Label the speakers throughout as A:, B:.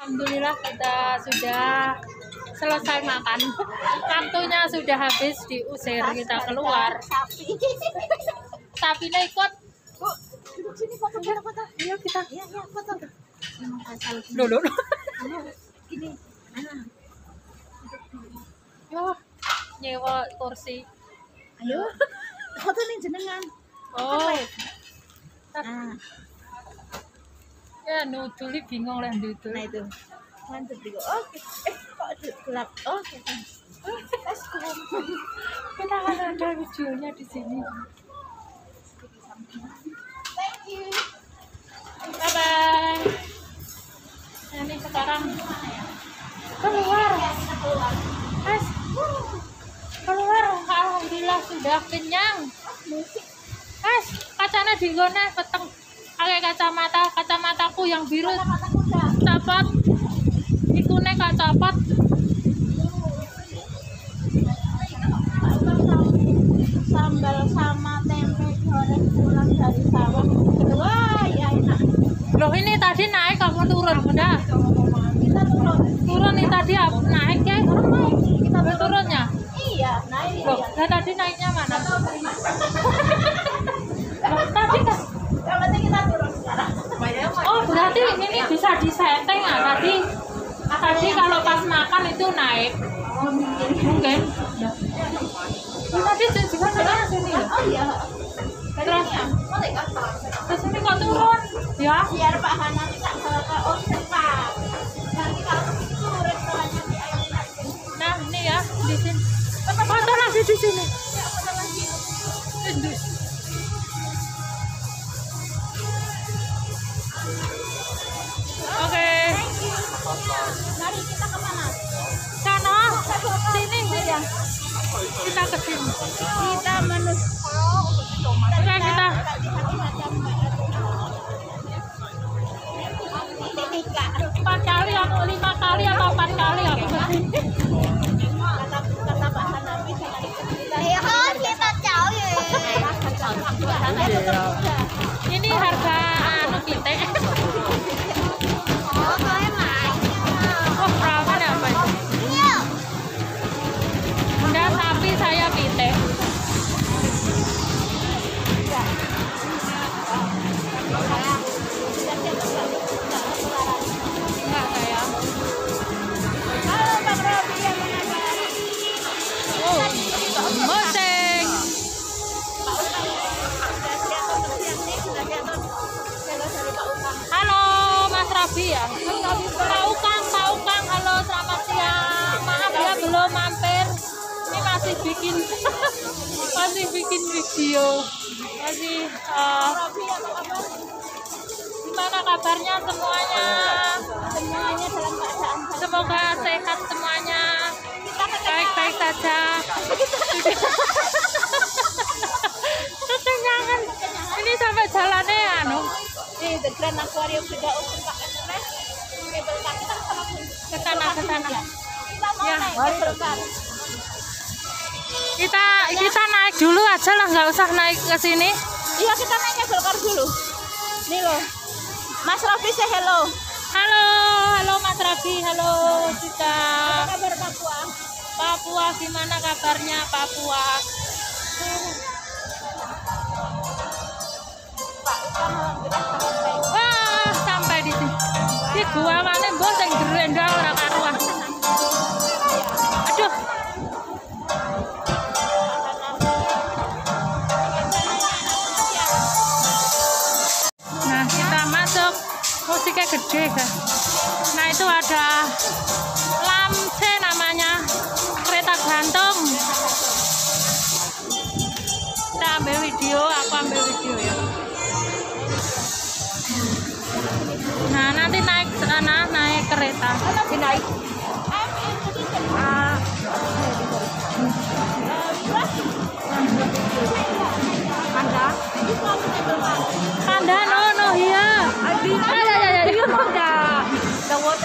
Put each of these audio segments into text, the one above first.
A: Alhamdulillah kita sudah selesai makan. Waktunya sudah habis diusir kita keluar.
B: sapi.
A: Sapinya ikut.
B: Bu, duduk sini foto foto foto.
A: Ayo kita.
B: Iya, iya, foto. Asal
A: Dulu.
B: gini.
A: Yo, nyewa kursi.
B: Ayo. Foto nih jenengan.
A: Oh,
B: Nah,
A: ya nuduli bingung lah nudul.
B: nah itu. Mantap juga. Oke. Eh, kok gelap? Oke. Let's go.
A: Kita kan ada videonya di sini.
B: Thank you.
A: Bye bye. Ini sekarang keluar. Mas, keluar. Alhamdulillah sudah kenyang.
B: Musik.
A: Mas, kacanya di gone peteng. Pakai kacamata, kacamataku yang biru copot. Ikune kak copot.
B: Sambal sama tempe goreng pulang dari sawah. Wah, ya enak.
A: Loh ini tadi naik kamu turun udah.
B: Kita turun.
A: Turun nih tadi naik ya.
B: Kita
A: Loh, turunnya.
B: Iya, ini
A: Loh, lah tadi naiknya mana? Loh, tadi kan
B: Yang penting kita turun sekarang.
A: Oh berarti ini bisa disetting ya tadi tadi kalau makan itu naik mungkin ya. Ini tadi juga sana sini ya
B: Oh iya.
A: terus
B: kan?
A: terus ini kok turun ya
B: Biar Pak Hana tidak salah ke oh Pak. Nanti kalau begitu restorannya di
A: nah ini ya di sini foto lagi di sini masih bikin masih bikin video. Masih eh, gimana kabarnya semuanya?
B: Semuanya dalam keadaan
A: semoga sehat semuanya. Baik-baik saja. Kekenyangan ini sampai jalannya anu.
B: Di The Grand Aquarium juga open. Kabel kaki kita
A: ke sana ke sana
B: mau
A: Ya. Kita kita naik dulu aja lah nggak usah naik ke sini
B: Iya kita naik kabel kar dulu. Nih loh. Mas Rofi say hello.
A: halo halo Mas Rabi halo
B: Apa kabar Papua?
A: Papua gimana kabarnya Papua wah sampai di sini di gua mana bos yang gerendang gede. Nah, itu ada Lamce namanya. Kereta gantung. Kita ambil video, aku ambil video ya. Nah, nanti naik sana, naik kereta.
B: Lagi naik. Ah.
C: What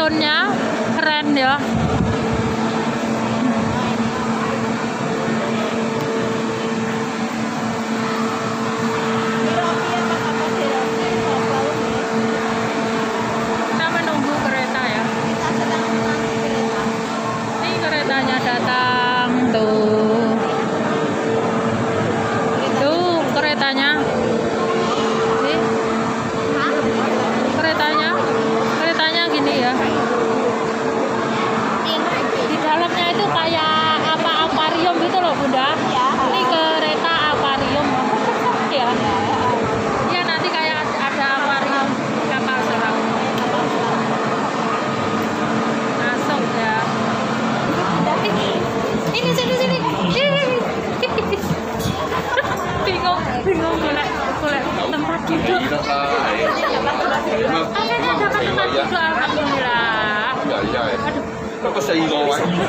C: ngayon niya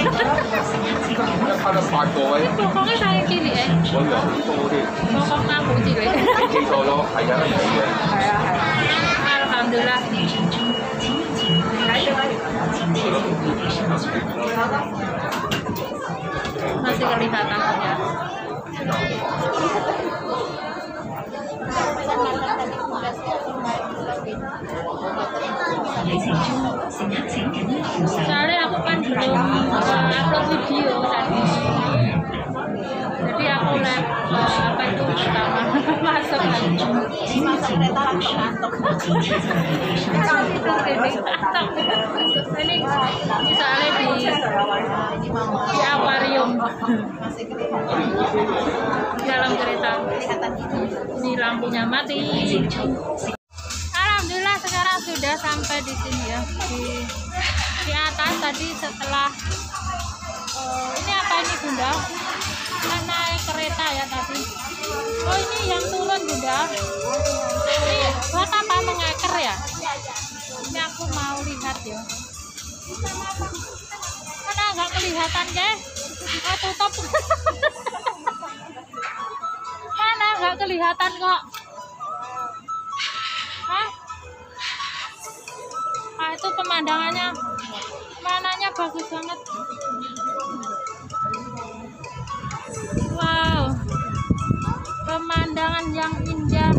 C: 一卡得八个位，
A: pokoknya saya kiri eh
C: 我两点多啲，
A: pokoknya aku kiri
C: 记错咗，系啊系嘅。
A: alhamdulillah masih kelihatan ya soalnya Soalnya di di di dalam kereta ini lampunya mati Alhamdulillah sekarang sudah sampai di sini ya di di atas tadi setelah eh, ini apa ini bunda kereta ya tadi oh ini yang turun bunda ini buat apa? Mengeker ya? Ini aku mau lihat ya. Mana nggak kelihatan guys oh tutup. Mana nggak kelihatan kok? Hah? Ah, itu pemandangannya. Mananya bagus banget pemandangan yang indah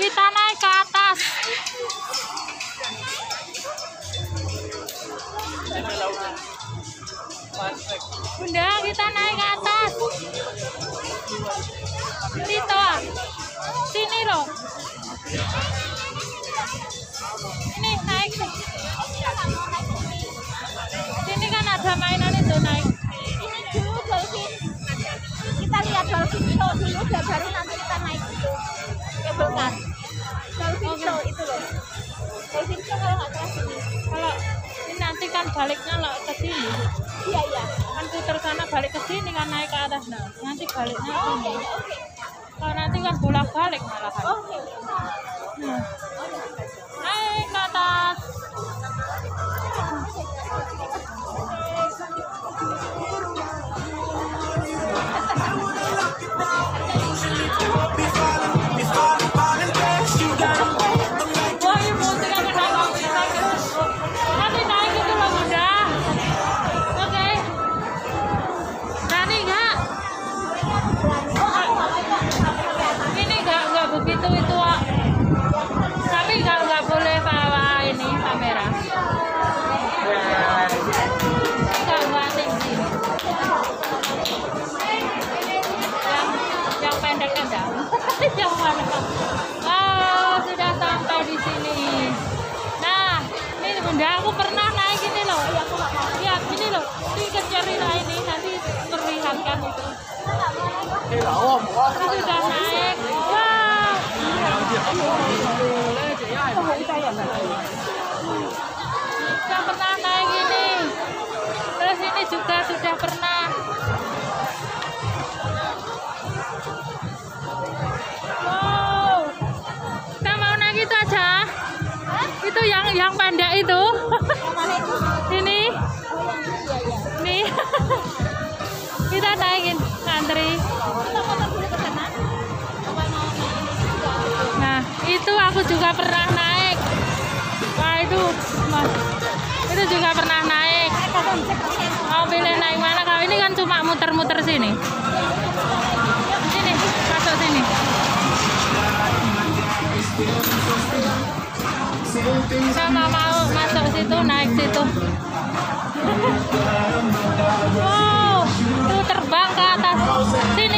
A: kita naik ke atas Bunda, kita naik ke atas. Ah. Sini loh.
B: Dan baru nanti kita naik itu. Cable car. Dolphin show itu loh. Dolphin show kalau nggak salah sini.
A: Kalau ini nanti kan baliknya loh ke sini.
B: Iya iya.
A: Kan putar sana balik ke sini kan naik ke atas. Nah, nanti baliknya
B: Oke
A: sini.
B: oke.
A: Kalau nanti kan bolak-balik malahan.
B: Oke.
A: Hmm. Bunda aku pernah naik ini loh. Lihat ini loh. Ini kecerita ini nanti perlihatkan itu. Aku sudah naik. Wow. Sudah pernah naik ini. Terus ini juga sudah pernah. Wow. Kita mau naik itu aja. Itu yang yang pendek itu. Ini.
B: Oh ini.
A: Kita naikin
B: naik?
A: Nah, itu aku juga pernah naik. Wah, itu. Itu juga pernah naik. Mau pilih naik mana? Kalau ini kan cuma muter-muter sini. sama mau masuk situ naik situ. Wow tuh terbang ke atas. Sini.